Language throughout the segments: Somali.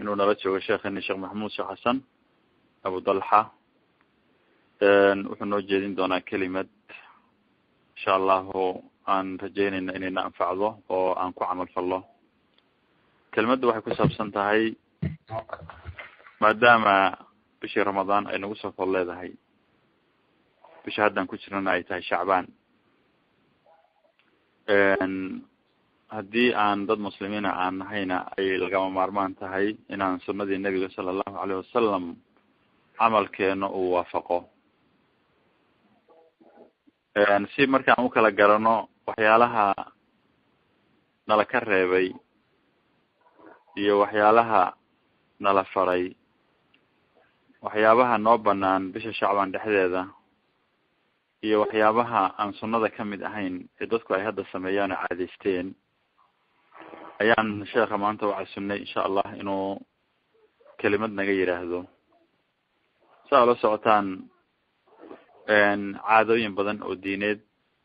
inuu nala joogo sheekheni sheekh maxamuud sheekh xasan abu dalxa wuxuu noo jeedin doonaa kelimad insha allahu aan rajeynayna inayna anfacdo oo aan ku camal fallo. Kelimadda waxay ku saabsan tahay maadaama bishii ramadaan ay nagu soo fol leedahay bisha haddaan ku jirnana ay tahay shacbaan haddii aan dad muslimiina aan nahayna ay lagama maarmaan tahay inaan sunadii nebiga sala allahu alayh wasalam camalkeena uu waafaqo. Si markaan u kala garano waxyaalaha nala ka reebay iyo waxyaalaha nala faray waxyaabaha noo banaan bisha shacbaan dhexdeeda iyo waxyaabaha aan sunnada ka mid ahayn ee dadku ay hadda sameeyaan oo caadaysteen ayaan sheekha maanta waxaa sunnay insha allah inuu kelimad naga yidhaahdo saa la socotaan caadooyin badan oo diineed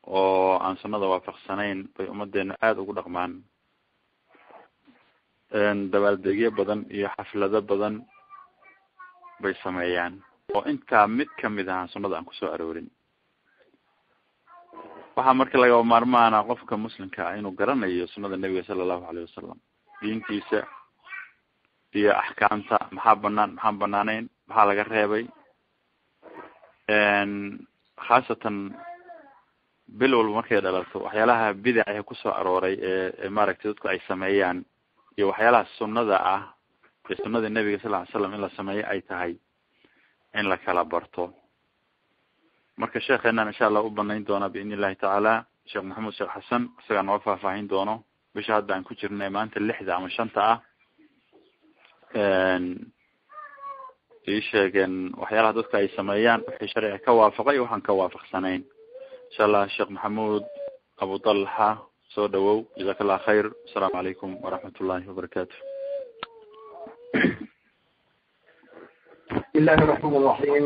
oo aan sunnada waafaqsanayn bay ummadeenu aada ugu dhaqmaan. Dabaaldegyo badan iyo xaflado badan bay sameeyaan. Oo intaa mid ka mid ahaan sunnada aan ku soo aroorin waxaa marka lagaba maarmaana qofka muslimka ah inuu garanayo sunada nebiga sala allahu alayh wasalam diintiisa iyo axkaamta maxaa banaan maxaan banaaneyn maxaa laga reebay? Khaasatan bil walba markay dhalato waxyaalaha bidaca ku soo arooray ee maaragtay dadku ay sameeyaan iyo waxyaalaha sunnada ah ee sunada nebiga sal ly slam in la sameeyo ay tahay in la kala barto marka sheekeenan insha allah u banayn doona biidn illahi tacaala sheekh maxamuud sheekh xasan isagaa naga faahfaahin doono. Bisha hadda aan ku jirnay maanta lixda ama shanta ah. Ii sheegeen waxyaalaha dadka ay sameeyaan wixii sharciga ka waafaqay waxaan ka waafaqsanayn. Insha allah sheekh maxamuud abu talxa soo dhawow. Jazaak allah khayr asalaamu calaykum waraxmat ullahi wabarakaatu bismillahi raxmaan raxiim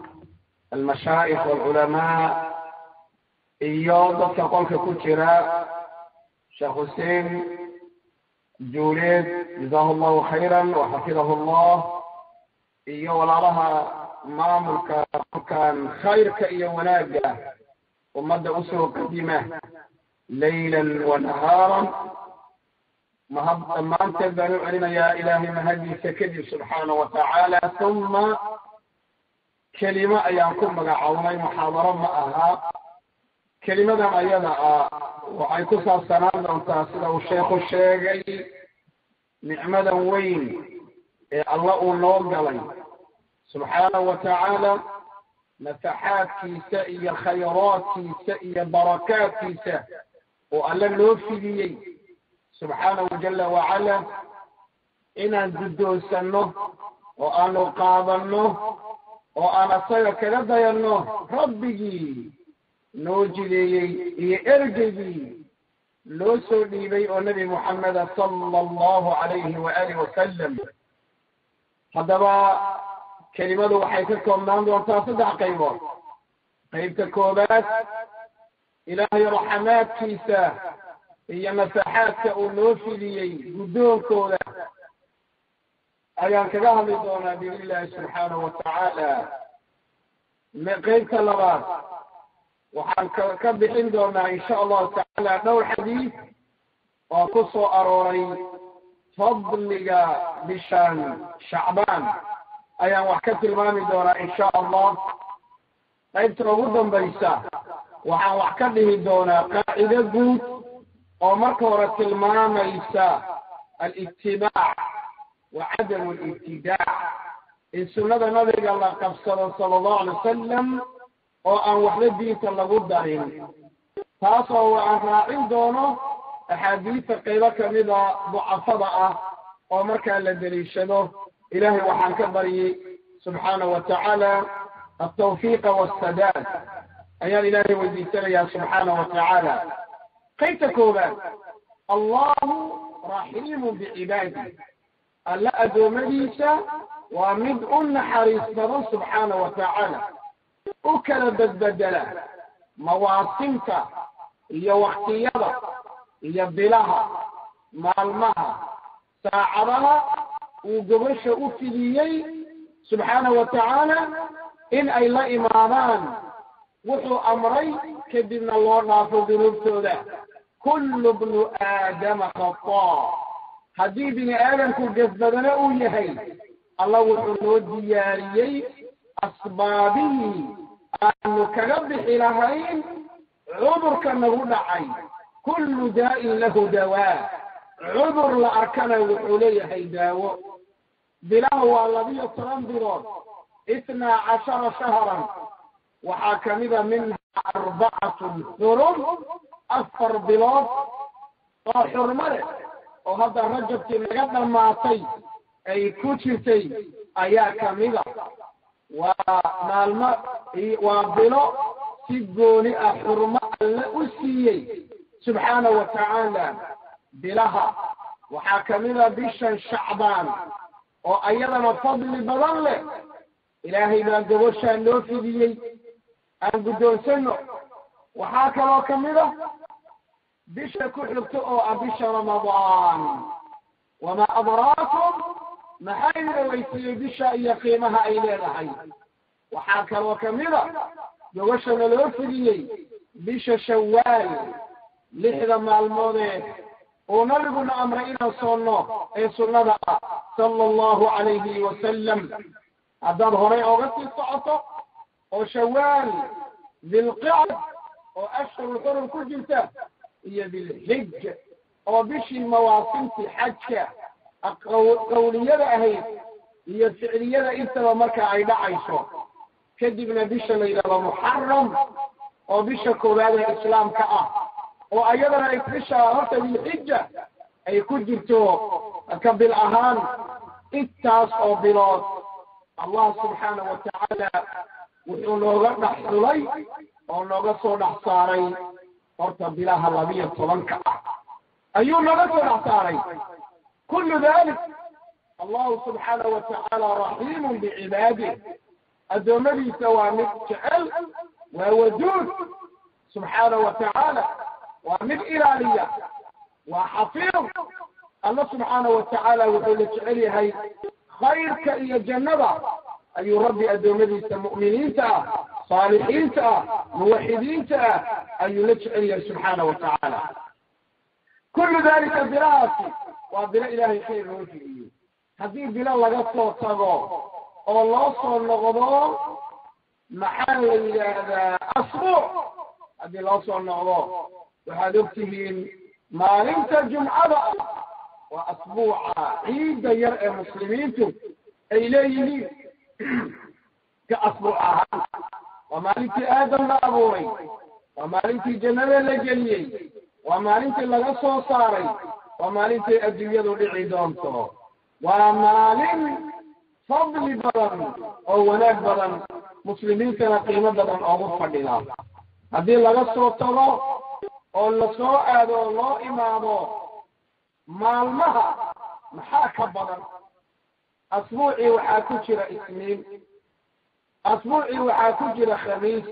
المشايخ والعلماء إيوضا تقول في كتيرا شيخ حسين جوليد جزاه الله خيرا وحفظه الله. إيو لها ما ملك كان خير كأي وناجة ومد أسره قديمة ليلا ونهارا. ما أنت تبنوا علينا يا إلهي مهدي سكدي سبحانه وتعالى ثم kelimo ayaan ku magacawnay muxaadaro ma aha. Kelimadan ayada ah waxay ku saabsanaan doontaa sida uu sheekhu sheegay nicmadan weyn ee alla uu noo galay. Subxaanahu wa tacaala nafaxaadkiisa iyo khayraadkiisa iyo barakaadkiisa oo alle noo fidiyey. Subxaanahu jala wacala inaan guddoonsanno oo aanu qaadanno oo aan asaga kaga dayanno rabbigii noo jideeyey iyo ergeygii loo soo dhiibay oo nebi moxameda sala allahu calayhi waaalih wasalam haddaba kelimadu waxay ka koobnaan doontaa saddex qaybood qaybta koobaad ilaahay raxamaadkiisa iyo nafaxaadka uu noo fidiyey guddoonkooda ayaan kaga hadli doonaa biidn illahi subxaanahu watacaala qaybta labaad waxaan ka ka bixin doonaa insha allahu tacaala dhowr xadiid oo ku soo arooray fadliga bishan shacbaan. Ayaan wax ka tilmaami doonaa insha allah qaybta ugu dambaysa waxaan wax ka dhihi doonaa qaacido guud oo marka hore tilmaamaysa alitibaac wa cadamu alibtidaac in sunnada nabiga la qabsado sala allahu alay wasalam oo aan waxba diinta lagu darin taas oo aan raacin doono axaadiista qaybo kamida ducafada ah oo markaa la deliishado ilahay waxaan ka baryay subxaana wa tacaala altawfiiqa waasadaad ayaan ilaahay weydiisanayaa subxaana wa tacaala qaybta koobaad allahu raxiimu bicibaadi alla addoommadiisa waa mid u naxariis badan subxaana wa tacaala. U kala badbedela mawaasimta iyo waktiyada iyo bilaha maalmaha saacadaha uu gobasha u fidiyey subxaana wa tacaala in ay la imaadaan. Wuxuu amray kadibna loo dhaafo dunuubtooda. Kullu bnu aadama khataa haddii bini aadamku gasbadana uu yahay. Alla wuxuu noo diyaariyey asbaabihii aanu kaga bixi lahayn cudurka nagu dhacay. Kullu daa'in lahu dawaa. Cudur la arkana wuxuu leeyahay daawo. Bilaha waa labiyo toban bilood itnaa cashara shahran. Waxaa kamida minha arbacatun xurum afar bilood oo xurmo leh oo hadda rajabkii naga dhammaatay ay ku jirtay ayaa kamida waa maalmo waa bilo si gooni ah xurmo alle u siiyey subxaana wa tacaala bilaha. Waxaa kamida bishan shacbaan oo ayadana fadli badan leh. Ilaahay baa goboshaa noo fidiyey aan guddoonsano waxaa kaloo ka mid a bisha ku xigto oo ah bisha ramadaan wamaa adraakum maxaa idin weysiiyey bisha iyo qiimaha ay leedahay waxaa kaloo ka mid a gobashana loo fidiyey bisha shawaal lixda maalmoodee uu nabiguna amray inaan soonno ee sunnada ah sala allahu calayhi wasalam haddaad horay ooga sii socoto oo shawaal dilqicd oo ashhurul xurum ku jirta iyo dilxija oo bishii mawaasimtii xajka qawliyada ahayd iyo ficliyada intaba marka ay dhacayso kadibna bisha la yidhahdo muxaram oo bisha koowaad ee islaamka ah oo ayadana ay bisha horta dilxija ay ku jirto ka bil ahaan intaas oo bilood allah subxaana wa tacaala wuxuu nooga dhex xulay oo nooga soo dhex saaray horta bilaha labiyo tobanka ah. Ayuu nooga soo dhex saaray kullu dalik allahu subxaana wa tacaala raxiimun bicibaadih addoommadiisa waa mid jecel waa waduud. Subxaana wa tacaala waa mid ilaaliya waa xafiid alla subxaana wa tacaala wuxuu la jecel yahay khayrka iyo jannada. Ayuu rabbi addoommadiisa mu'miniinta ah saalixiinta ah muwaxidiinta ah ayuu la jecel yahay subxaana wa tacaala. Kullu dalika bilahaasi waa bilo ilaahay khayr loo jiriyo haddii bilo laga soo tago oo loo soo noqdo maxaa la yidhaahdaa? Asbuuc haddii loo soo noqdo waxaad ogtihiin maalinta jumcada ah. Waa asbuuca ciidda yar ee muslimiintu ay leeyihiin. Ka asbuuc ahaan waa maalintii aadam la abuuray. Waa maalintii jannada la geliyey. Waa maalintii laga soo saaray. Waa maalintii adduunyadu dhici doonto. Waa maalin fadli badan oo wanaag badan muslimiintana qiimo badan oogu fadhida haddii laga soo tago oo la soo aado oo loo imaado maalmaha maxaa ka badan? Asbuucii waxaa ku jira isniin asbuucii waxaa ku jira khamiis.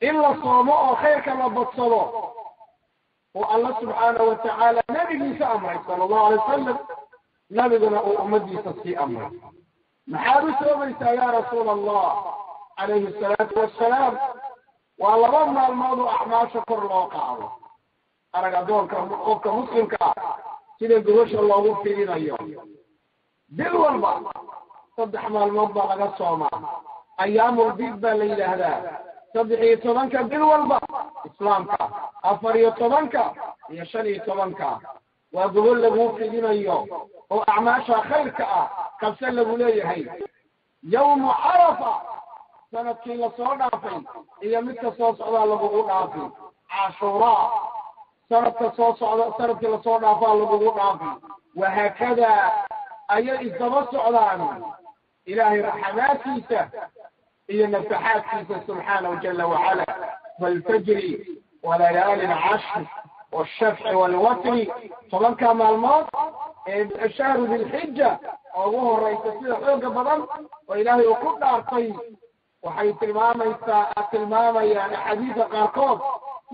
In la soomo oo khayrka la badsado oo alla subxaana wa tacaala nebigiisa amray sala allahu alay wasalam nabiguna uu ummadiisa sii amray. Maxaad u soomaysaa yaa rasuula allah calayhi asalaatu wassalaam waa laba maalmood oo acmaasha kor loo qaado. Arag addoonka qofka muslimka ah sida gobasha loogu fidinayo bil walba saddex maalmood baa laga soomaa. Ayaamulbid baa la yidhaahdaa. Saddex iyo tobanka bil walba islaamka. Afar iyo tobanka iyo shan iyo tobanka. Waa gobol laguu fidinayo oo acmaasha khayrka ah kabse lagu leeyahay. Yawmu carafa sannadkii la soo dhaafay iyo midka soo socdaa lagugu dhaafi cashuuraa sanadka soo socda sannadkii la soo dhaafaa lagugu dhaafi wahaakada ayay isdaba socdaan ilaahay raxamaadkiisa iyo nafaxaadkiisa subxaanahu jala wacala waalfajri walayaalin cashr washafci waalwatri tobanka maalmood ee shahru dilxija oo ugu horeysa sida xooga badan oo ilaahay uu ku dhaartay waxay tilmaamaysaa tilmaamayaan axaadiisa qaarkood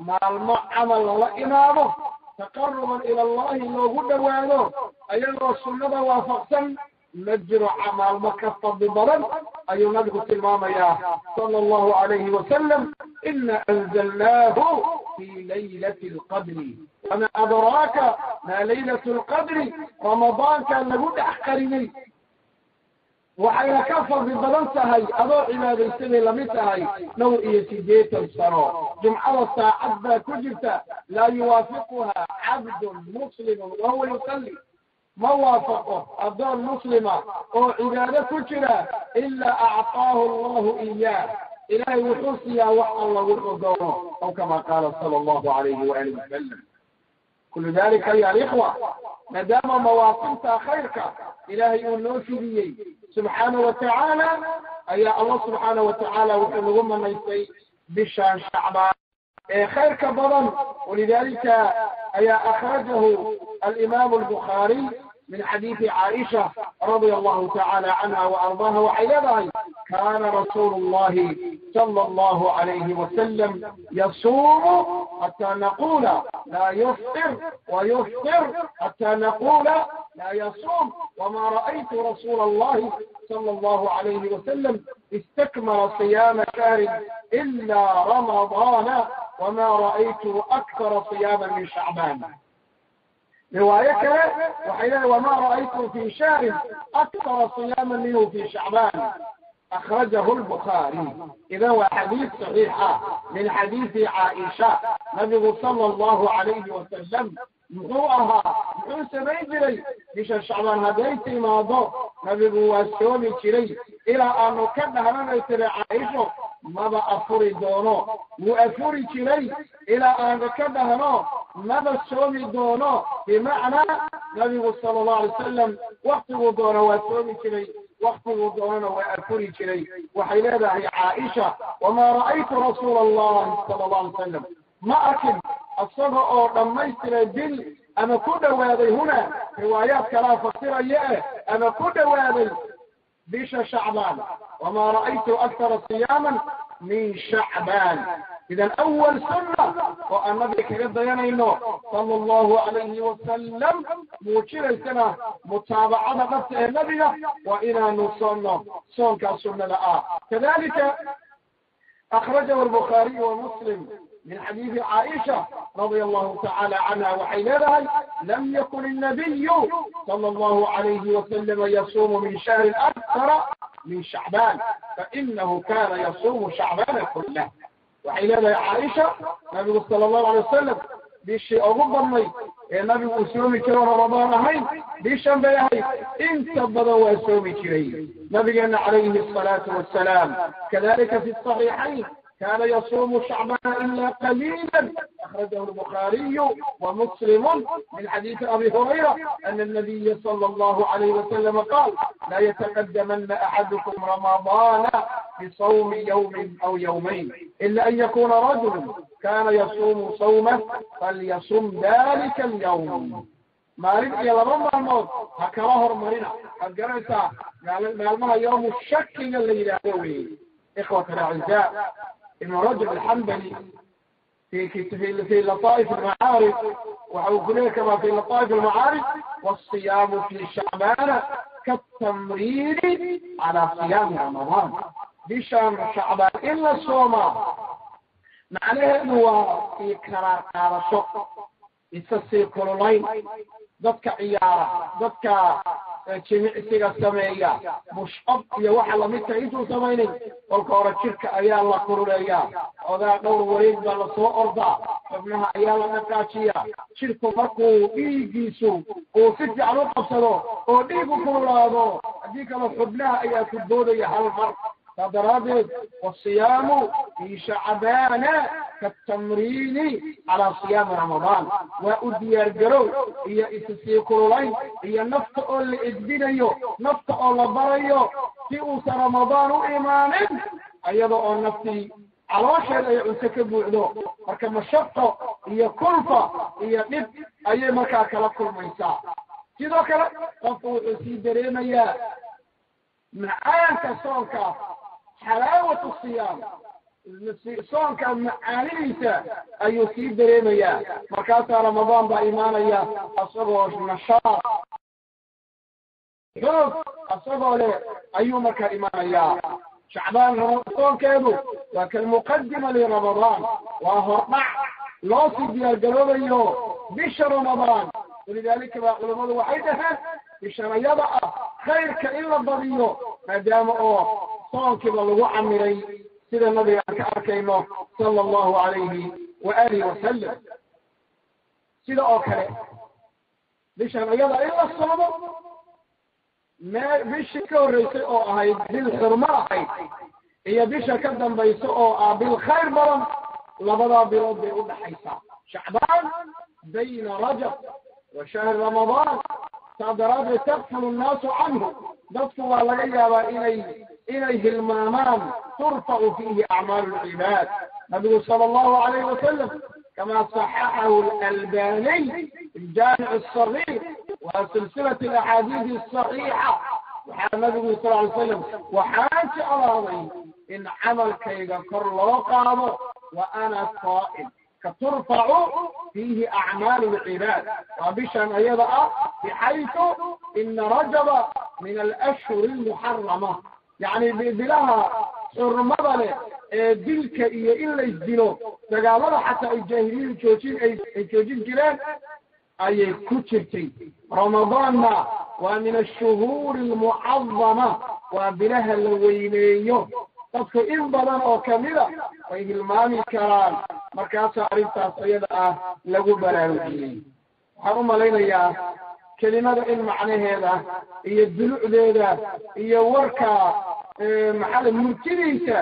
maalmo camal lala imaado taqaruban ila allahi loogu dhowaado ayagoo sunnada waafaqsan ma jiro maalmo ka fadli badan ayuu nabigu tilmaamayaa sala allahu alayhi wasalam ina anzalnaahu fi laylati alqadri wama adraaka ma laylatu lqadri ramadaanka lagu dhex qariyey waxayna ka fadli badan tahay adoo cibaadaysaday la mid tahay dhowr iyo sideetan sano. Jumcada saacad baa ku jirta laa yuwaafiquha cabdun muslimun wahuwa yusalli ma waafaqo addoon muslima oo cibaado ku jira ilaa acطaahu allahu iyaah ilahay wuxuu siiyaa wax alla wuxuu doono aw kama qaala sala allahu alayhi waalihi wasalam kulu dalika ya alikhwa maadaama mawaasinta khayrka ilaahay uu noo fidiyey subxaana watacaala ayaa allah subxaana watacaala wuxuu nagu manaystay bishaan shacbaan ee khayrka badan walidalika ayaa akhrajahu alimaamu albukhaariy من حديث عائشة رضي الله تعالى عنها وأرضاها وحيلها كان رسول الله صلى الله عليه وسلم يصوم حتى نقول لا يفطر ويفطر حتى نقول لا يصوم. وما رأيت رسول الله صلى الله عليه وسلم استكمل صيام شهر إلا رمضان وما رأيت أكثر صياما من شعبان. روايتها وحينها وما رأيت في شهر أكثر صياما منه في شعبان. أخرجه البخاري. إذا هو حديث صحيح. من حديث عائشة. نبي صلى الله عليه وسلم. مغوها مغو سبيبري مش الشعبان هديت ما ضو نبي واسومي كري إلى أن كان هرنا يترى عائشة. ما بأفور دونه وأفور كري إلى أن كان هرنا ما بسوم دونه بمعنى نبي صلى الله عليه وسلم. وقت دونه وأسومي كري وقته ضوانا وأكري كلي وحلادة هي عائشة وما رأيت رسول الله صلى الله عليه وسلم. ما أكن الصغة أو رميت لدل أنا كنت وادي هنا. روايات كلا فقيرة يأه. أنا كنت وادي بيش شعبان. وما رأيت أكثر صياما من شعبان. إذا أول سنة النبي كريم دينا إنه صلى الله عليه وسلم موشير السنة متابعة نفس النبي وإلى نصنع صنع سنة لا. كذلك أخرجه البخاري ومسلم من حديث عائشة رضي الله تعالى عنها وحينها لم يكن النبي صلى الله عليه وسلم يصوم من شهر أكثر من شعبان فإنه كان يصوم شعبان كله. waxay leedahay caaisha nabigu sala allahu alay wasalam bishii ugu badnay ee nabigu uu soomi jiro ramadaan ahayn bishan bay ahayd inta badan waa soomi jiray. Nabigeenna calayhi asalaatu wassalaam kadalika fi saxiixayn كان يصوم شعبان إلا قليلا. أخرجه البخاري ومسلم من حديث أبي هريرة أن النبي صلى الله عليه وسلم قال لا يتقدمن أحدكم رمضان بصوم يوم أو يومين إلا أن يكون رجل كان يصوم صومه فليصوم ذلك اليوم. maalin iyo laba maalmood ha kala hormarina waad garanaysaa maalmaha yoomu shakiga la yidhaahdo wey ikhwat alacizaa رجب الحنبلي في في في لطائف المعارف وحوكليه كما في لطائف المعارف والصيام في شعبان كالتمرير على صيام رمضان. بشهر شعبان إلا الصوم. معناه هو في كرار قارشو يتسي كولين ضدك عيارة. ضدك jimicsiga sameeya. Bushab iyo waxa lamidka intuu samaynin kolka hore jirka ayaa la kuruleeyaa ogaa dhowr wareeg baa la soo ordaa xubnaha ayaa la dhaqaajiya jirku markuu dhiiggiisu uu si fiican u qabsado oo dhiig u kululaado haddii kale xubnaha ayaa ku boodaya hal mar ramadaan waa u diyaar garow iyo isisii kululayn iyo nafta oo la edbinayo nafta oo la barayo si uusan ramadaan u imaanin ayada oo naftii caloosheeda ay cunto ka buuxdo marka mashaqo iyo kulfa iyo dhib ayay markaa kala kulmaysaa sidoo kale qofka wuxuu sii dareemayaa macaanka soonka xalaawatu siyaam soonka macaanidiisa ayuu sii dareemayaa. Markaasaa ramadaan baa imaanaya asagoo nashaad xoog asagoo leh ayuu markaa imaanayaa. Shacbaan soonkeedu waa kalmuqadima liramadaan waa hordhac loo sii diyaargaroobayo bisha ramadaan. Walidaalika baa culammadu waxay dhaheen bishanayada ah khayrka in la badiyo maadaama oo soonkiiba lagu camiray sida nabiga aan ka arkayno sala allahu calayhi wa alihi wasalam sida oo kale bishan ayada in la soomo mee bishii ka horreysay oo ahayd bil xurmo ahayd iyo bisha ka dambaysa oo ah bil khayr badan labadaa bilood bay u dhaxaysaa. Shacbaan bayna rajab wa shahri ramadaan تقدرات تغفل الناس عنه. دفت الله لقيا وإليه إليه المامان ترفع فيه أعمال العباد. نبي صلى الله عليه وسلم كما صححه الألباني الجامع الصغير وسلسلة الأحاديث الصحيحة. النبي صلى الله عليه وسلم وحاج الله إن عمل كيد كر وقام وأنا قائد turfacu fiihi acmaalu lcibaad. Waa bishan ayada ah bixaytu ina rajaba min alashhuri almuxarama yacni bilaha xurmada leh ee dilka iyo in laysdilo dagaalada xataa ay jaahiliyadu joojin ay joojin jireen ayay ku jirtay. Ramadaanna waa min ashuhuuri almucadama waa bilaha la weyneeyo. Dadku in badan oo kamida way hilmaami karaan markaasaa arrintaas iyada ah lagu baraarujiyey. Waxaan u malaynayaa kelimada in macnaheeda iyo dulucdeeda iyo warka maxaa murtidiisa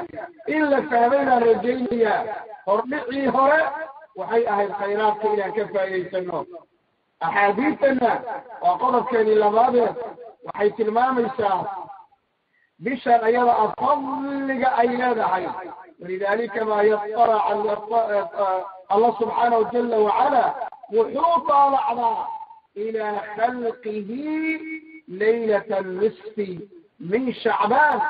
in la fahmay baan rajaynayaa hordhicii hore waxay ahayd khayraadka inaan ka faa'idaysano axaadiistana waa qodobkeedii labaadeed waxay tilmaamaysaa bishan ayada ah fadliga ay leedahay ولذلك ما يطرع الله سبحانه وجل وعلا وحوط الأعضاء إلى خلقه ليلة النصف من شعبان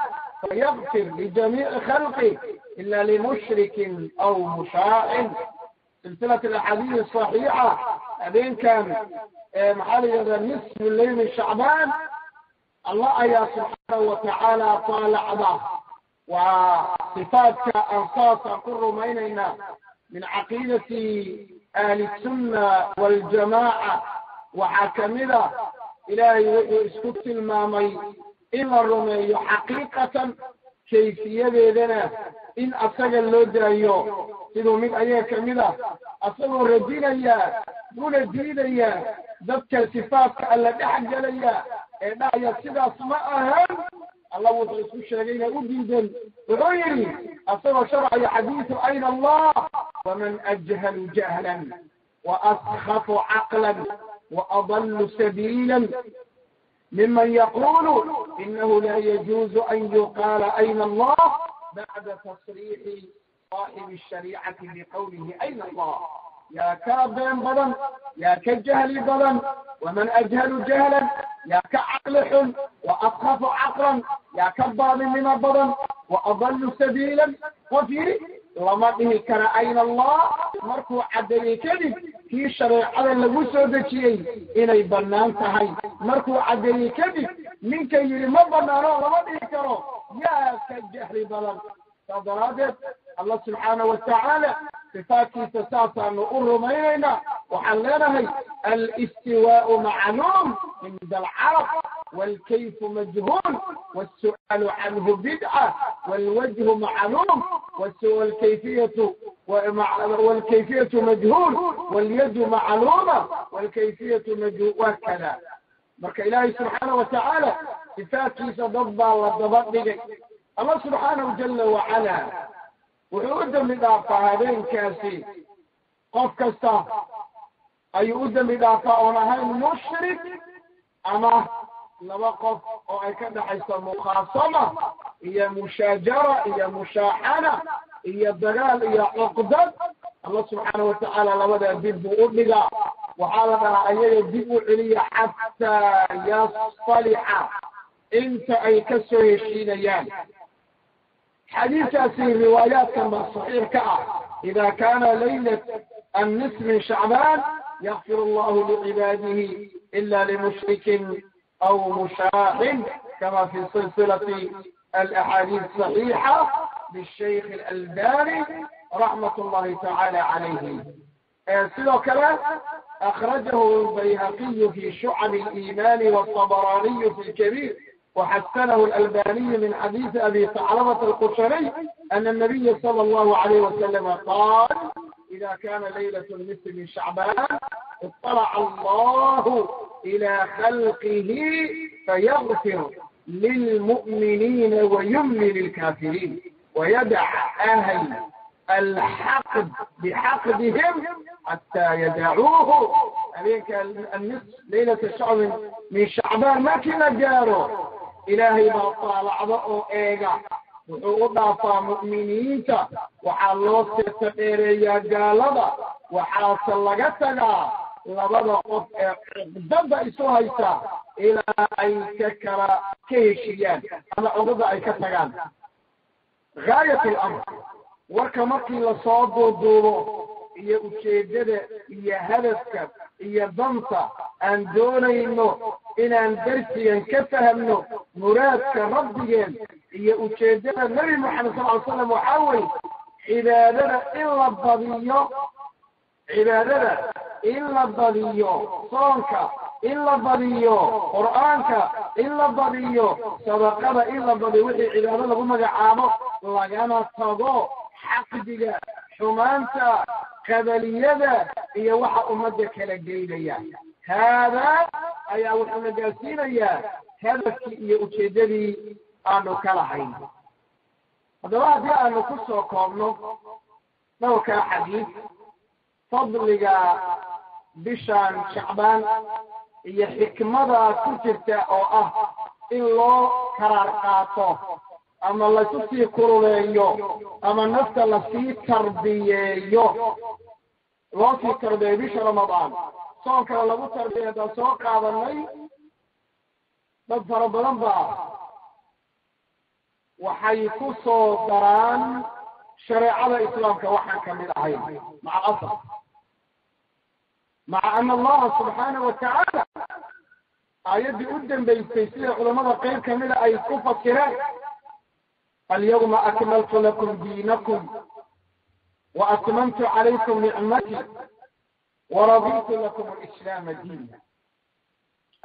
فيغفر لجميع خلقه إلا لمشرك أو مشاع. سلسلة الأحاديث الصحيحة أبين كان آه، محل نصف الليل من شعبان. الله يا سبحانه وتعالى طالعنا و sifaadka ansaasaan ku rumaynaynaa min caqiidati ahli sunna waljamaaca waxaa kamida ilaahay wuxuu isku tilmaamay in la rumeeyo xaqiiqatan kayfiyadeedana in asaga loo daayo siduu mid ayaga ka mid a asagoo radinaya una diidaya dadka sifaadka alla dhex gelaya ee dhahaya sidaas ma ahan الله وضع اسم الشرعين أبدا بغيري أصر شرع حديث أين الله؟ ومن أجهل جهلا وأسخط عقلا وأضل سبيلا. ممن يقول إنه لا يجوز أن يقال أين الله بعد تصريح صاحب الشريعة بقوله أين الله؟ يا كابين بدن يا كجهل بدن ومن أجهل جهلا يا كعقل وأخف عقلا يا كبال من بدن وأضل سبيلا. وفي كان أين الله مركو عدلي كذب في شريعة لغو سودتي إني بنان تهي. مركو عدلي كذب من كي ما بنانو لما به كرو. يا كجهل بدن فضرادت الله سبحانه وتعالى صفاتي تساسا وأرمينا وحليناها الاستواء معلوم عند العرب والكيف مجهول والسؤال عنه بدعة والوجه معلوم والكيفية والكيفية مجهول واليد معلومة والكيفية مجهول وكذا watacaala sifaadkiisa dad baa la daba dhigay allah subxaanahu jala wacala wuxuu u dembi dhaafaa habeenkaasi. Qof kasta ayuu u dembi dhaafaa oon ahayn mushrik ama laba qof oo ay ka dhaxayso mukhaasama iyo mushaajara iyo mushaaxana iyo dagaal iyo cuqdad. Allah subxaana watacaala labadaa dib buu u dhigaa. Waxaa la dhahaa ayaga dib u celiya xataa yasalixa inta ay ka soo heshiinayaan حديث أسير روايات كما صحيح كعب إذا كان ليلة النصف من شعبان يغفر الله لعباده إلا لمشرك أو مشاح كما في سلسلة الأحاديث الصحيحة للشيخ الألباني رحمة الله تعالى عليه. إيه، سيدو كلا أخرجه البيهقي في شعب الإيمان والطبراني في الكبير وحسنه الألباني من حديث أبي ثعلبة القشري أن النبي صلى الله عليه وسلم قال إذا كان ليلة النصف من شعبان اطلع الله إلى خلقه فيغفر للمؤمنين ويملي للكافرين ويدع أهل الحقد بحقدهم حتى يدعوه. عليك النصف ليلة الشعب من شعبان ما كنا جارو. ilaahay baa taalacda oo eega. Wuxuu u dhaafaa mu'miniinta. Waxaa loo seeta dheereeyaa gaalada. Waxaase laga tagaa labada qof ee cugdada isu haysa ilaa ay ka kala ka heshiyaan ama cugdada ay ka tagaan. Gaayat alamr warka markii la soo duuduubo iyo ujeedada iyo hadafka iyo danta aan doonayno inaan darsigan ka fahamno muraadka rabbigeen iyo ujeeddada nebi moxamed sal ly slam waxaa weye cibaadada in la badiyo cibaadada in la badiyo soonka in la badiyo qur'aanka in la badiyo sadaqada in la badiyo wixii cibaado lagu magacaabo lagana tago xaqdiga xumaanta qabaliyada iyo waxa ummadda kala geynaya haadaa ayaa wuxuu na gaarsiinayaa hadafkii iyo ujeeddadii aanu ka lahayn. Haddaba haddii aanu ku soo koobno dhowrkaa xadiid fadliga bishaan shacbaan iyo xikmada ku jirta oo ah in loo karaar qaato ama lasu sii kuruleeyo ama nafta la sii tarbiyeeyo loo sii tarbiyeeyo bisha ramadaan soonkana lagu tarbiyeyo haddaan soo qaadanay dad fara badan baa. Waxay ku soo daraan shareecada islaamka waxaan ka mid ahayn. Maca alasaf maca ana allaha subxaanahu watacaala aayaddii u dambaysay sida culamada qeyb kamida ay ku fasireen alyawma akmaltu lakum diinakum waatmamtu calaykum nicmatii ورضيت لكم الإسلام دينا.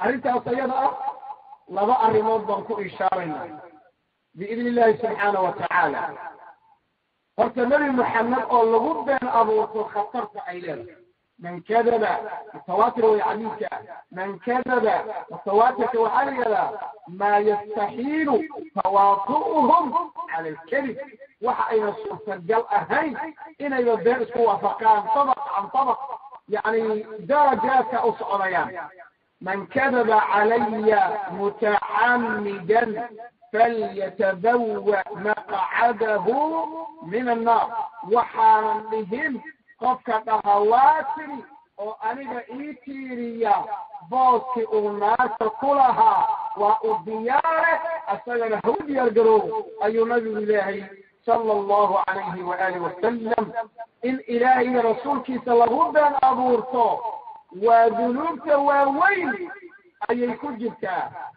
أردت أطيب أرى لضع الرموض بنك إشارنا بإذن الله سبحانه وتعالى. فارتمر محمد قال لغد بين أبو وطر خطرت عيلان من كذب التواتر ويعنيك من كذب التواتر وعليلا ما يستحيل تواطؤهم على الكذب. وحين صرف الجل أهين إن يبدأ سوى فقان طبق عن طبق. Yacni darajaadka u socdayaan man kadaba calaya mutacammidan falyatabawa maqcadahu min annaar waxaanan dhihin qofka dhaha waa tiri oo aniga ii tiiriya booskii uu naarta ku lahaa waa u diyaare asagana ha u diyaar garoobo ayuu nabigu ilaahay صلى الله عليه وآله وسلم إن إلهي رسولك صلى الله عليه وسلم وذنوبك وويل أي يكجبك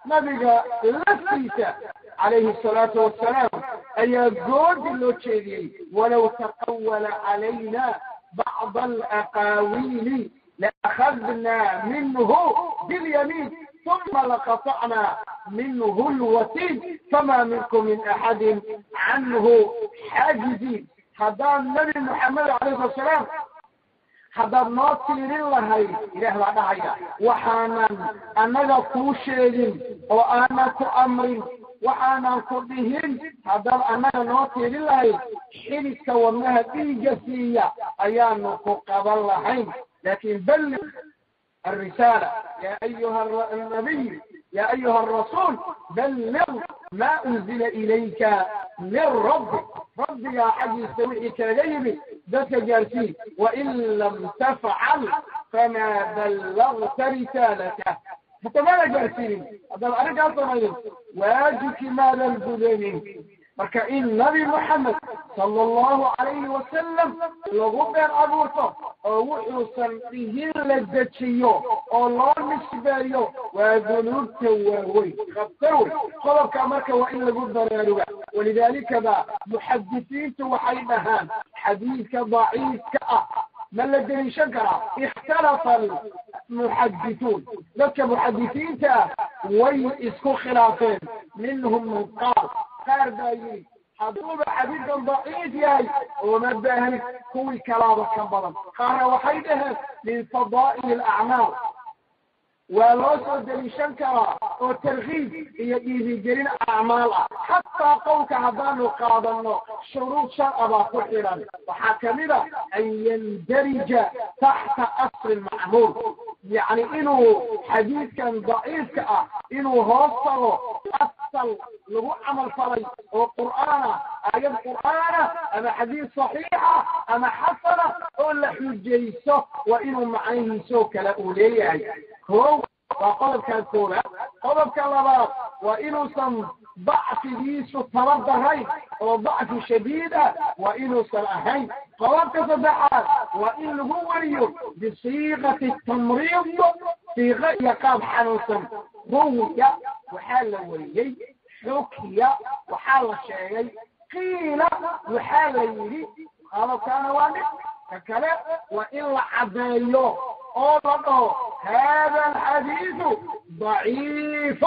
نبغى لسيك عليه الصلاة والسلام أي يقود اللوتشيري ولو تقول علينا بعض الأقاويل لأخذنا منه باليمين ثم لقطعنا منه الوتين فما منكم من أحد عنه حاجزين هذا النبي محمد عليه الصلاة والسلام haddaad noo tiirin lahayd ilaah baa dhahaya waxaanan annaga kuu sheegin oo aanan ku amrin waxaanan ku dhihin haddaad annaga noo tiirin lahayd xididka wadnaha dhiigga siiya ayaanu ku qaban lahayn laakin ballig الرسالة يا أيها النبي يا أيها الرسول بلغ ما أنزل إليك من ربك. ربي يا حجي سويك غيبي ذاك جارتي وإن لم تفعل فما بلغت رسالته. حتى ما جارتي هذا أنا قاطر واجك ما لم marka in nabi moxamed sala allahu calayhi wasalam lagu been abuurto oo wuxuusan dhihin la dejiyo oo loo nisbeeyo waa dunuubta waaweyn. Khatar wey qodobka marka waa in lagu baraaruga walidaalika ba muxadisiintu waxay dhahaan xadiidka daciifka ah. Ma la deliishan karaa? Ikhtalafa almuxadisuun dadka muxadisiinta ah way isku khilaafeen. Minhum man qaal qaar baa yidhi hadduuba xadiidkan daciif yahay ooma baahan kuwii kalaaba ka badan qaarna waxay dhaheen min fadaa'il waa loo soo deliishan karaa oo tarkiib iyo dhiirigelin acmaal ah xataa qowlka haddaanu qaadano shuruud sharca baa ku xidhan waxaa ka mid a an yandarija taxta asri macmuul يعني إنه حديث كان ضعيف كأه إنه هوصله أصل له عمل فري وقرآنه آية قرآنه أما حديث صحيحة أما حسنة ولا حجيسه وإنه معين سوك لأوليه هو وقلب كان سورة قلب كان لبار وإنه سمت ضعف ديسو هاي وضعف شديدة وإنه سرأهي قررت تدعات وإن هو اليوم بصيغة التمريض في غير قام حنوسم يا وحال ولي حكي وحال شيء قيل وحال يري قالوا كان واضح. كالكلام وإن عبدالله الله هذا الحديث ضعيف.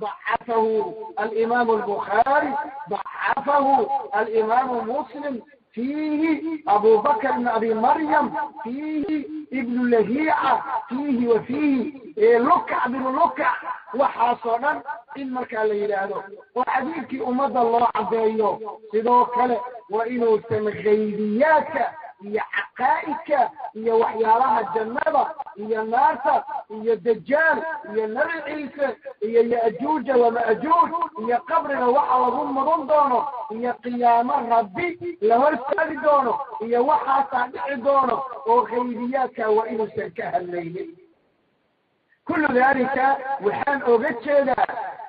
ضعفه الإمام البخاري ضعفه الإمام مسلم. فيه أبو بكر بن أبي مريم فيه ابن لهيعة فيه وفيه. إيه، لكع بن لكع. وحاصرا إن مركا ليلاده وحديثك أمد الله عبايلو سيدو كلا وإنه سمغيبياك. Iyo xaqaa'idka iyo waxyaalaha jannada iyo naarta iyo dajaal iyo nebi ciise iyo ya'juuja wama'juuj iyo qabriga waxa lagu mudan doono iyo qiyaamo rabbi la hortaagi doono iyo waxaasaa dhici doono oo khaybiyaadka waa inuusan ka hadlaynin. Kullu dalika waxaan oga jeedaa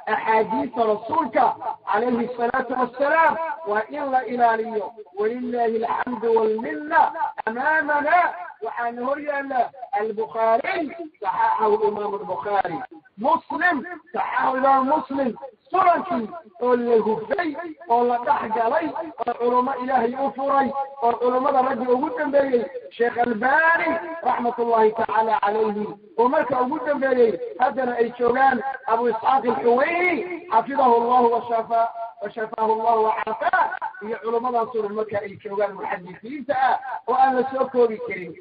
أحاديث رسولك عليه الصلاة والسلام. وإلا إلى اليوم. ولله الحمد والمنة أمامنا. وعن هريرة البخاري صححه الإمام البخاري. مسلم صححه الإمام مسلم. سنكي الهفي والدحجري العلماء إلهي أفري. العلماء الرجل أبدا بيلي شيخ الباري رحمة الله تعالى عليه. ومالك أبدا بيلي هذا أي شغان أبو إسحاق الحويني حفظه الله وشفاه. وشفاه الله وعافاه. هي علماء صور مكة أي كوان محدثين تاء وأنا سأكون كريم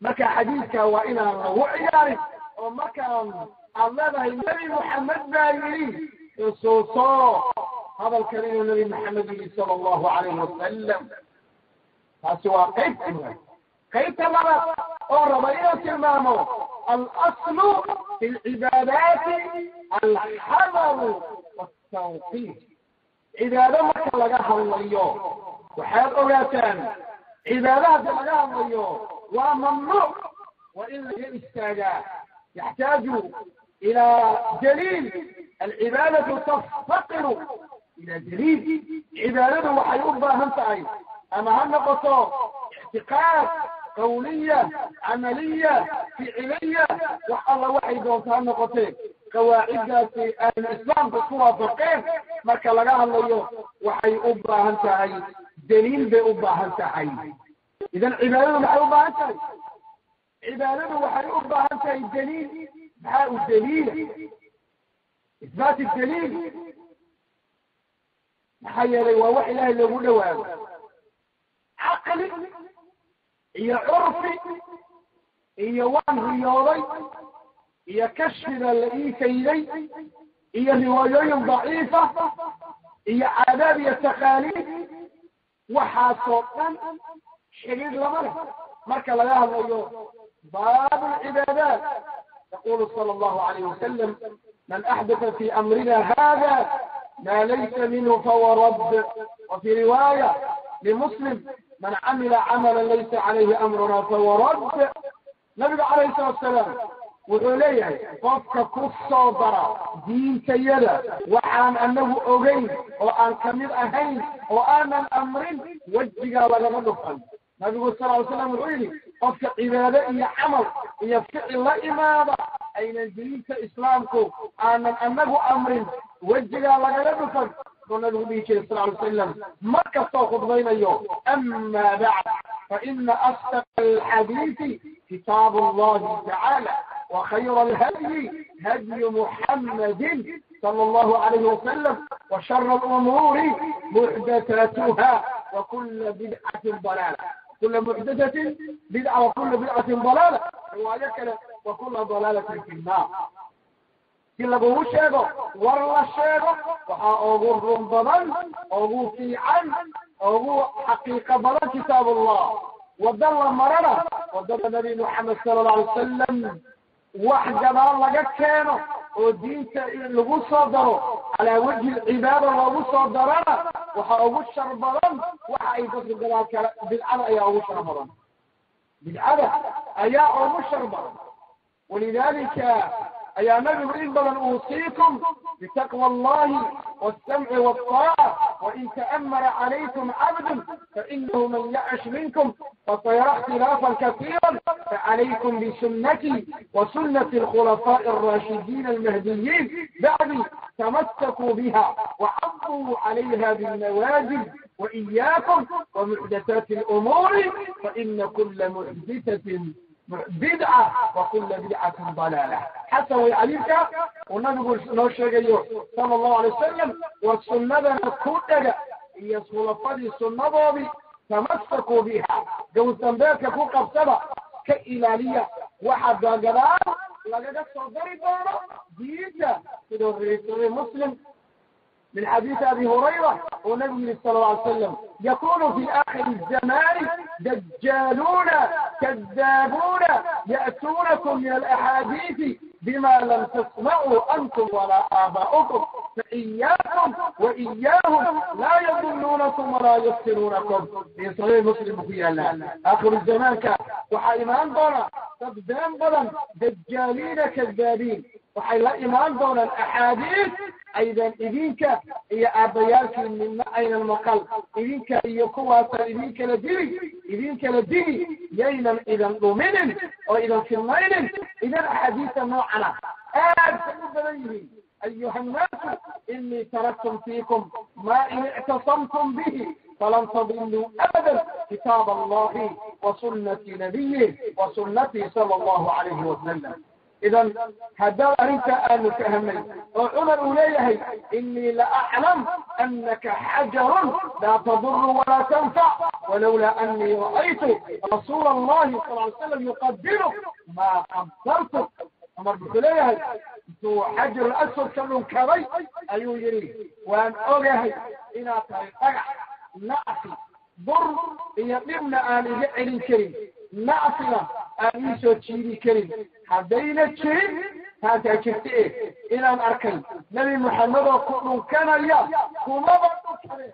مكة حديثك وإلى الله وعياري ومكة الله النبي محمد ما يريد يسوسا هذا الكريم النبي محمد صلى الله عليه وسلم. فسوى قيتنا قيتنا ورمينا تمامه الأصل في العبادات الحضر والتوقيت إذا لم عبادة ما كان لقاها الليوم إذا لم عبادات لقاها الليوم وممنوع. وإن لهم استعداء يحتاج إلى دليل. العبادة تفتقر إلى دليل. عبادة وحيوبها من تعيش. أما هم نقصوا اعتقاد. qawliya camaliya ficiliya wax alla waxay doontaa noqotee. Qawaaciddaasi ahlu islaamku kuwaa baqeen marka laga hadlayo waxay u baahan tahay daliil bay u baahan tahay. Idan cibaadadu maxay u baahan tahay? Cibaadadu waxay u baahan tahay daliil. Maxaa u daliil? Isbaat daliil. Maxaa yeelay waa wax ilaahay loogu dhawaado caqli. هي عرفي هي وان رياضي هي كشف الذي إلي هي رواية ضعيفة هي عذاب تقاليد وحاسوبا شرير لمرة مركة أيوه. لها اليوم باب العبادات. يقول صلى الله عليه وسلم من أحدث في أمرنا هذا ما ليس منه فهو رد. وفي رواية لمسلم man camila camala laysa calayhi amruna fahuwa radd. Nabiga calayhi salaatuasalaam wuxuu leeyahay qofka ku soo dara diintayada waxaan anagu ogeyn oo aan ka mid ahayn oo aanan amrin wejigaa lagama dhufan. Nabigu sal alay slam wuxuu yidhi qofka cibaado iyo camal iyo ficil la imaada aynan diinta islaamku aanan anagu amrin wejigaa lagala dhufan. صلى الله عليه وسلم. مكة خطبين اليوم. أما بعد فإن أصدق الحديث كتاب الله تعالى وخير الهدي هدي محمد صلى الله عليه وسلم وشر الأمور محدثاتها وكل بدعة ضلالة. كل محدثة بدعة وكل بدعة ضلالة. وكل ضلالة في النار. Si lagugu sheego war la sheego waxaa ugu run badan ugu fiican ugu xaqiiqo badan kitaab allah wada la marana waddada nabi moxamed sala alla alay wasalam wax gadaal laga keeno oo diinta lagu soo daro calaa wajhi cibaada loogu soo darana waxa ugu shar badan waxa ay dadku gadaal kale bidcada ayaa ugu shar badan. Bidcada ayaa ugu shar badan. Walidalika ayaa nabigu in badan uusiikum bitaqwa allahi والسمع والطاعة وإن تأمر عليكم عبد فإنه من يعش منكم فسيرى اختلافا كثيرا فعليكم بسنتي وسنة الخلفاء الراشدين المهديين بعدي تمسكوا بها وعضوا عليها بالنواجذ وإياكم ومحدثات الأمور فإن كل محدثة بدعة وكل بدعة ضلالة. حتى ويعليك ونقول نوشيك صلى الله عليه وسلم والسنة نكوتك هي سورة فدي السنة بابي تمسكوا بها. جو تنبيك كو قبطبة كإلالية. واحد جلال لقد صدرت دينا في مسلم من حديث أبي هريرة والنبي صلى الله عليه وسلم يكون في آخر الزمان دجالون كذابون يأتونكم من الأحاديث بما لم تسمعوا أنتم ولا آباؤكم. فإياكم وإياهم لا يضلونكم ولا يفتنونكم في صحيح مسلم في الله آخر الزمان كان وحيمان دونا صدام بلن دجالين كذابين waxay la imaan doonaan axaadiis aydan idinka iyo aabbayaalkiin midna aynan maqal idinka iyo kuwaasaan idinkala dili idinkala dili yaynan idan dhuminin oo idan filmaynin idan axaadiista noocana aad bay u badan yihiin أيها الناس إني تركتم فيكم ما إن اعتصمتم به فلن تضلوا أبدا. كتاب الله وسنة نبيه وسنته صلى الله عليه وسلم. إذا هذا أنت أن فهمي وعمر إليه إني لأعلم أنك حجر لا تضر ولا تنفع. ولولا أني رأيت رسول الله صلى الله عليه وسلم يقدرك ما قدرتك عمر بن ذو حجر الاسود كمن كري ايو يري وأن اوغهي ان اتاي قرع بر يقبلنا آل جعل كريم نعفي اليسو تشيري كريم حبينا تشيري هذا كيف إيه إلى الاركان نبي محمد وكون كان اليا كما بدو كريم.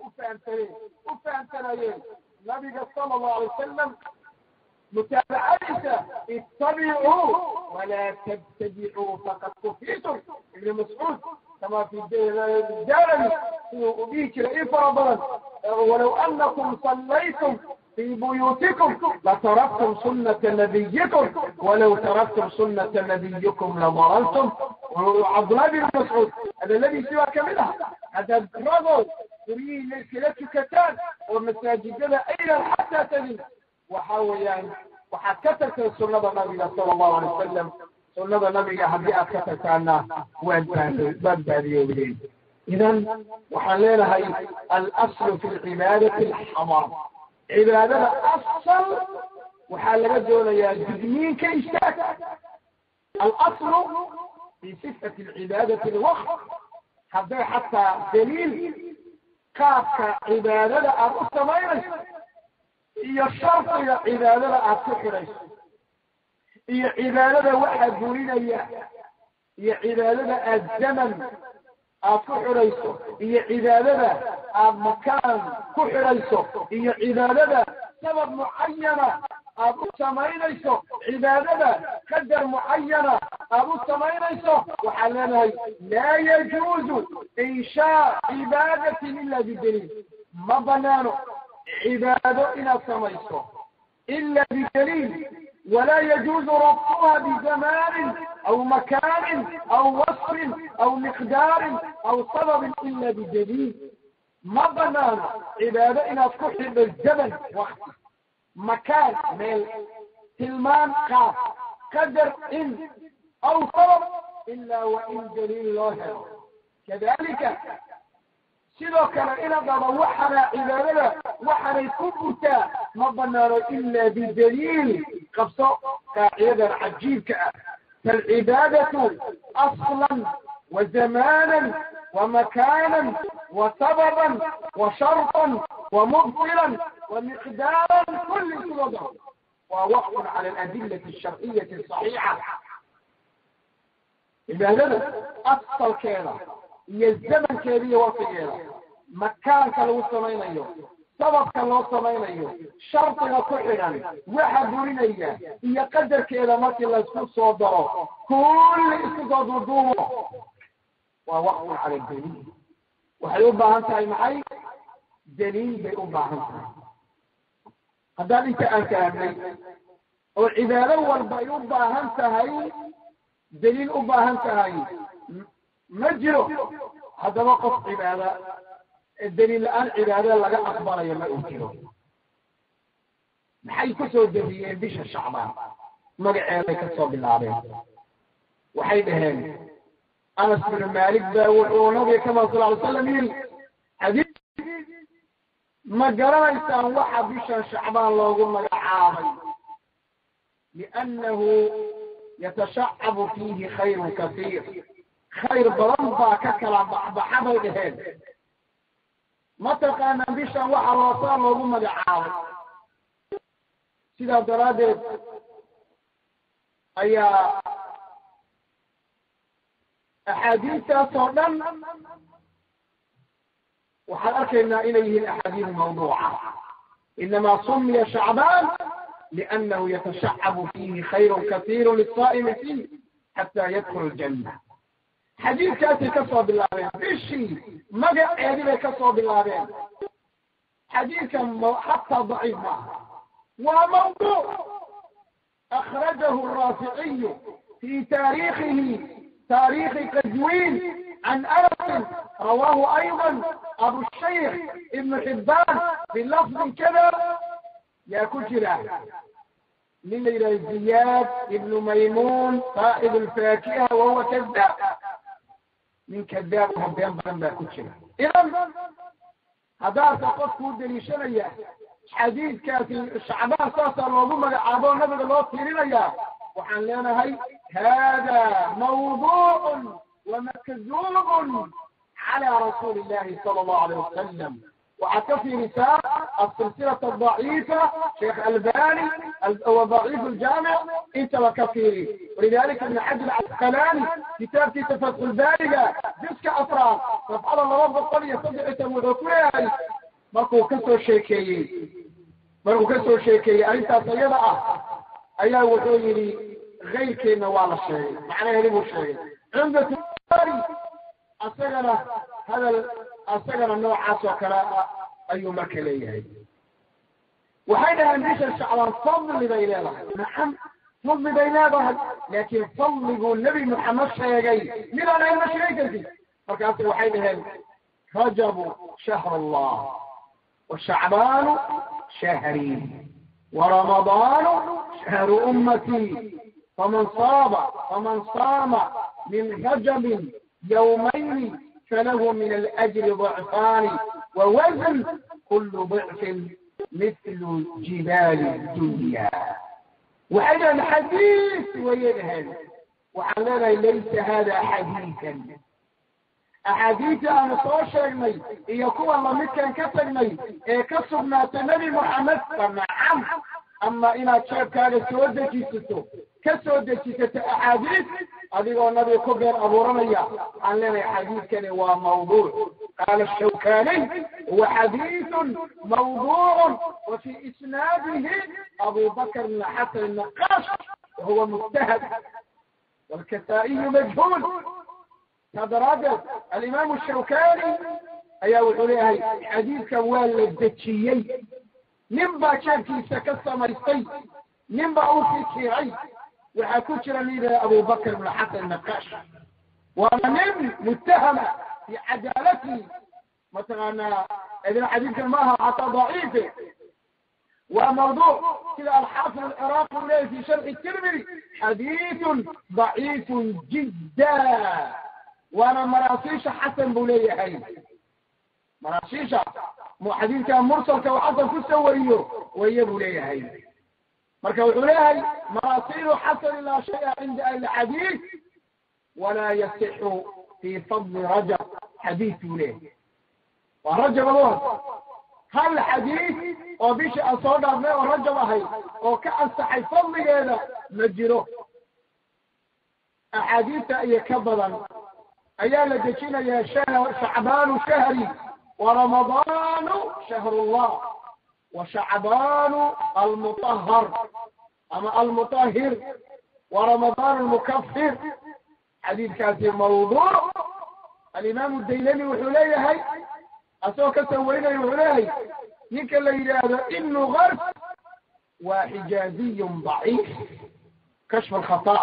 وفي انتري وفي انتري نبي صلى الله عليه وسلم متابعتك. اتبعوا. ولا تبتدعوا فقد كفيتم ابن مسعود كما في الدارمي أبيك لئن فرضا ولو أنكم صليتم في بيوتكم لتركتم سنة نبيكم. ولو تركتم سنة نبيكم لضللتم. وعبد الله بن مسعود. هذا الذي سواك منها. هذا الرجل يريد ليس لك كتان والمساجد أين حتى تجد؟ Waxa weeyaan waxaad ka tagtay sunnada nabiga sala allahu alay wasalam sunnada nabiga haddii aad ka tagtaana waad waad baadiyoobdeen idan waxaan leenahay alaslu fi lcibaadati alxamar cibaadada asal waxaa laga doonayaa digniinka istaag alaslu fi sifati alcibaadati alwaqt. Hadday xataa daliil qaabka cibaadada aad u samaynayso iyo shardiga cibaadada aad ku xidhayso iyo cibaadada waxaa gurinaya iyo cibaadada aad zaman aad ku xidhayso iyo cibaadada aad makaan ku xidhayso iyo cibaadada sabab mucayana aad u samaynayso cibaadada qadar mucayana aad u samaynayso waxaan leenahay laa yajuuzu inshaa cibaadatin ila bidaliil ma banaano cibaado inaad samayso ila bidaliil ولا يجوز ربطها بزمان أو مكان أو وصف أو مقدار أو سبب إلا بدليل ما بنان عبادة إن أصبح بالزمن وقت مكان ميل تلمان قاف قدر إن أو سبب إلا وإن دليل ظاهر كذلك sidoo kale inadaba waxana cibaadada waxanay ku gutaa ma banaano ila bidaliil qabso qaacidadan cajiibka ah falcibaadatu aslan وزمانا ومكانا وسببا وشرطا ومبطلا ومقدارا كل وضع ووقف على الأدلة الشرعية الصحيحة إذا هذا أصل كيرا هي الزمن كيرية وفيرا makaanka lagu samaynayo sababka loo samaynayo shardiga ku xidhan waxa burinaya iyo qadarkeeda markii laysku soo daro kulli isku soo duuduubo waa waqfun cala daliil waxay u baahan tahay maxay daliil bay u baahan tahay haddaan inta aan fahamnay oo cibaado walba ay u baahan tahay daliil u baahan tahay ma jiro haddaba qof cibaada daliil la'aan cibaado laga aqbalayo ma uu jiro. Maxay ku soo dejiyeen bisha shacbaan magaceeday ka soo bilaabeen. Waxay dhaheen anas binu maalik baa wuxuu nabiga kama sal ly slam yiri xadiis ma garanaysaan waxa bishan shacbaan loogu magacaabay liannahu yatashacabu fiihi khayrun kasiir. Khayr badan baa ka kala baxbaxa bay dhaheen متقانا بشا وحراطا لغم العاو سيدا درادت أيا احاديث صدن وحركنا إليه الأحاديث موضوعة. إنما سمي شعبان لأنه يتشعب فيه خير كثير للصائم فيه حتى يدخل الجنة. xadiidkaasay ka soo bilaabeen bishii magaceedii bay ka soo bilaabeen xadiidkan xataa daciif maaha waa mawduuc akhrajahu araaficiyu fii taariikhihi taariikhi qajwiin عن أنس رواه أيضا أبو الشيخ ابن حبان بلفظ كذا يا كجرة من إلى زياد ابن ميمون صاحب الفاكهة وهو كذاب من كذاب هم بيان بيان بيان كتشنا إذن هذا سقط كود دليشنية حديث كاتي شعبان صاصر وضو مدى عبان نبدا الله تيرينا يا. وحان لنا هاي. هذا موضوع ومكذوب على رسول الله صلى الله عليه وسلم. وحكفي نساء السلسلة الضعيفة شيخ ألباني ضعيف الجامع إنت وكفيري ولذلك ابن حجر عسقلان كتاب في تفتح البالغة جسك أفراد. سبحان الله رب القرية صدق تمرقين مركو كسر الشيكي مركو كسر الشيكي أنت سيضع أيا وزيري غير كيما ولا شيء معناه لي مو شيء عند الباري أصغر هذا أصدقنا النوع عاصو كلا أي مكة ليه وهذا هم بيسرس على الفضل بين الله محمد فضل بين الله نعم، لكن فضل يقول نبي محمد صلى الله عليه وسلم مين أنا أنا فقالت وحيد هم رجب شهر الله وشعبان شهري ورمضان شهر أمتي. فمن صاب فمن صام من رجب يومين فله من الأجر ضعفان ووزن كل ضعف مثل جبال الدنيا. وهذا الحديث ويذهل وعلنا ليس هذا حديثا. أحاديث أنا طاشر إن يكون الله مثل كف المي إيه كسر ما تنبي محمد فما أما أما إنا تشاب كان سوزة جيسوسو ka soo dejisato axaadiis adigoo nabiga ku been abuuranaya waxaan leenahay xadiidkani waa mawduuc. Qaala shawkaniy huwa xadiiثun mawduuc wa fi isnaadihi abu bakr bn xasan naqash wahuwa mujtahad. Wاlkasaa'iyu majhuul. Saa daraadeed alimaamu shawkani ayaa wuxuu leeyahay xadiidkan waa la dejiyey. Nin baa jeebkiisa ka samaystay nin baa u fikiray وحكو كرا ليدا أبو بكر من حق النقاش. ومن متهمة في عدالته مثلا أنا إذن حديث ماها حتى ضعيفة. وموضوع كذا الحافظ العراق في شرح الترمذي حديث ضعيف جدا. وأنا مراسيش حسن بولي هاي مراسيش مو حديث كان مرسل كان حسن كسا ويو ويا بولي هاي مركب الولاي مراسيل حسن لا شيء عند الحديث ولا يصح في فضل رجب حديث ليه ورجب الله هل حديث وبيش أصوده ما ورجب هاي وكأن صحي فضل جيدا نجره أحاديث أي كبرا أيا لجتين يا شهر شعبان شهري ورمضان شهر الله wa shacbaanu almutahar ama almutahhir wa ramadaan almukafir xadiidkaasi mawduuc alimaamu daylani wuxuu leeyahay asagoo ka soo warinaya wuxuu leeyahay ninka la yidhaahdo ibnu gars waa xijaaziyun daciif kashf alkhata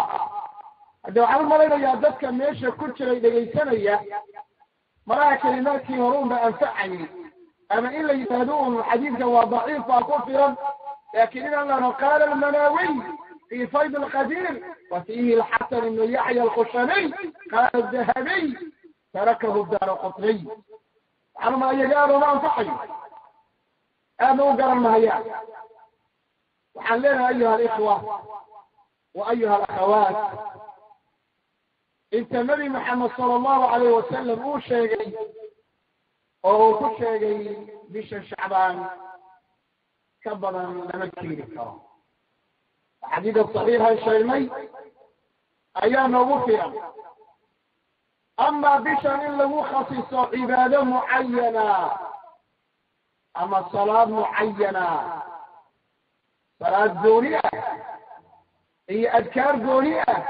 hadda waxaan umalaynayaa dadka meesha ku jiray أما إلا اللي الحديث هو ضعيف وكفرا لكن لأنه قال المناوي في صيد القدير وفيه الحسن بن يحيى الخشني قال الذهبي تركه الدار القطري على ما يجار ما صحي أنا قرن مهيان وحلينا أيها الإخوة وأيها الأخوات أنت النبي محمد صلى الله عليه وسلم هو شيء. Oo uu ku sheegay bisha shacbaan ka badan lama keeni karo xadiida saxiixan sheegnay ayaa noogu filan ama bishan in lagu khasiso cibaado mucayana ama salaad mucayana salaad gooni ah iyo adkaar gooni ah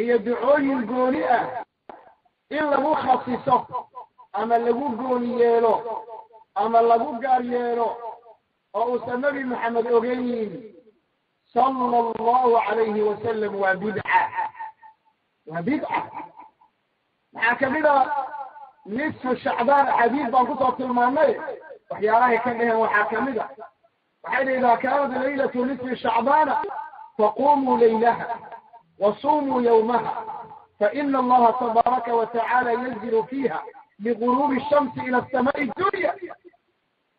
iyo ducooyin gooni ah in lagu khasiso ama lagu gooni yeelo ama lagu gaar yeelo oo uusan nabi maxamed ogeyn sala allahu calayhi wasalam waa bidca. Waa bidca. Maxaa ka mid a nisfu shacbaan axaadiis baan ku soo tilmaanay waxyaalahay ka dheheen waxaa ka mid a. Waxay dha idaa kaanat laylatu nisfi shacbaana faqumuu laylaha wasumuu yawmaha faina allaha tabaaraka watacala yanzilu fiiha biguruubi shamsi ila asamaai dunya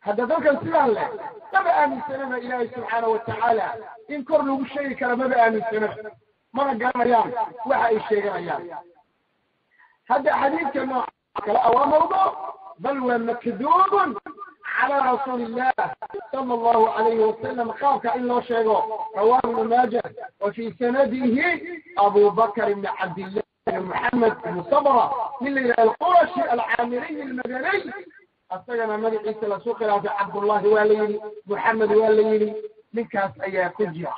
hadda dalkan sidaan leh maba aaminsanaba ilaahay subxaana watacaala in kor lagu sheegi kara maba aaminsanaba mana garanayaan waxa ay sheeganayaan hadda xadiidka nooca kale a waa mawduuc bal waa makduubun cala rasuuli illah sala allahu alayhi wasalam qaabka in loo sheego rawahu ibnu maaja wa fi sanadihi abu bakr ibni cabdillah maxamed ibn sabra nin la yidhaha alqurashi alcaamiriy almadaniy asagana magaciisa lasu khilaafay cabdullahi waa la yidhi muxamed waa la yidhi ninkaas ayaa ku jira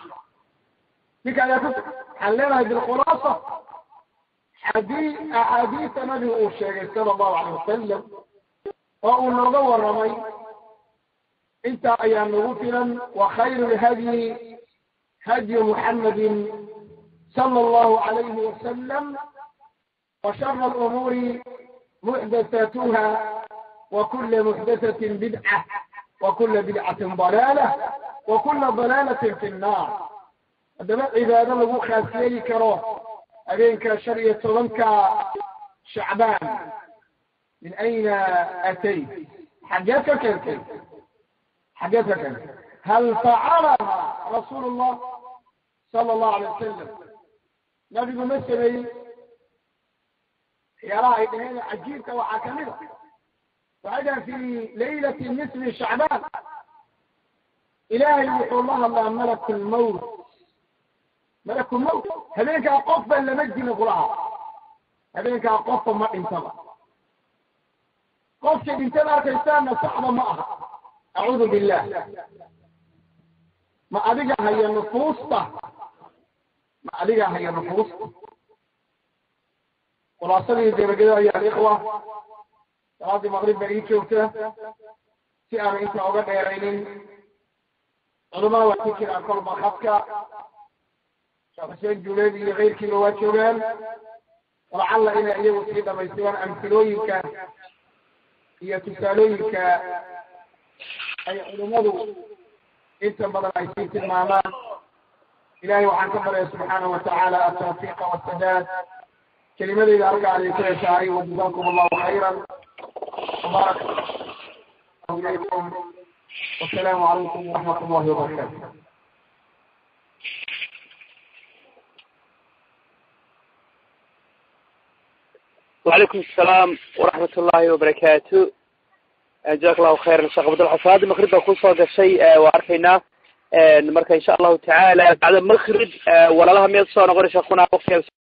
ninka ayaa ku waxaan leenahay bilkhulaasa xadii axaadiisa nabigu uu sheegay sala allahu alayh wasalam oo uu nooga warramay intaa ayaa nagu filan wa khayru lhadyi hadyu muxamedin sala allahu alayhi wasalam وشر الأمور محدثاتها وكل محدثة بدعة وكل بدعة ضلالة وكل ضلالة في النار. إذا عبادة أبو خاسيي كرو أبينك شرية لنك شعبان. من أين أتيت؟ حاجتك أنت. حاجتك أنت. هل فعلها رسول الله صلى الله عليه وسلم؟ نبي مثلي waxyaalaha ay dhaheen cajiibka waxaa ka mid a. Waxay dhahan fi laylati nisfi shacbaan. Ilaahay wuxuu la hadlaa malaku lmawt malaku lmawt habeenkaa qofba lama dilo kulaha habeenkaa qofba ma dhintaba. Qofkii dhintada arkaysaana saxda ma aha. Acuudu billah ma adiga haya nufuusta ma adiga haya nufuusta khulaasadii gabagado ayaa alikhwa salaadii maqrib ba ii joogta. Si aanu inta oga dheeraynin culamada waa ku jiraan kolba khadka sheekh xuseen juuleed iyo keyrkiiba waa joogaan. Lacalla inay iyagu sii dhamaystiraan amhilooyinka iyo tusaalooyinka ay culimadu inta badan ay sii tilmaamaan. Ilahay waxaan ka baryaya subxaanahu watacaala atawfiiqa wasadaad kelimadeyda anaga alay ku ceshahay wajazakum allahu khayran mubaarak ilaykum wasalaamu calaykum waraxmat ullahi wabarakaatu wacalaykum asalaam waraxmat ullahi wabarakaatu jazak allahu khayran sheekh cabdalla salaada makrib baa ku soo gashay waa arkaynaa marka insha allahu tacaala bacda makrib walaalaha miyaad soo noqonaysa kuna waqtiga